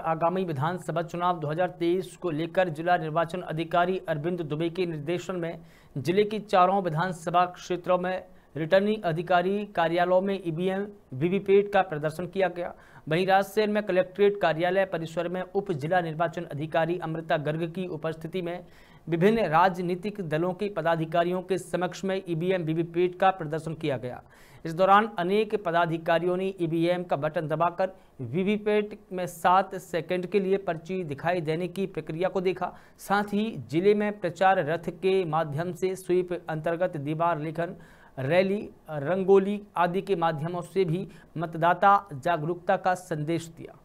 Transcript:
आगामी विधानसभा चुनाव 2023 को लेकर जिला निर्वाचन अधिकारी अरविंद दुबे के निर्देशन में ज़िले की चारों विधानसभा क्षेत्रों में रिटर्निंग अधिकारी कार्यालयों में ईवीएम, वीवीपैट का प्रदर्शन किया गया। वहीं राजसेन में कलेक्ट्रेट कार्यालय परिसर में उप जिला निर्वाचन अधिकारी अमृता गर्ग की उपस्थिति में विभिन्न राजनीतिक दलों के पदाधिकारियों के समक्ष में ईवीएम वीवीपैट का प्रदर्शन किया गया। इस दौरान अनेक पदाधिकारियों ने ईवीएम का बटन दबाकर वीवीपैट में सात सेकंड के लिए पर्ची दिखाई देने की प्रक्रिया को देखा। साथ ही ज़िले में प्रचार रथ के माध्यम से स्वीप अंतर्गत दीवार लेखन, रैली, रंगोली आदि के माध्यमों से भी मतदाता जागरूकता का संदेश दिया।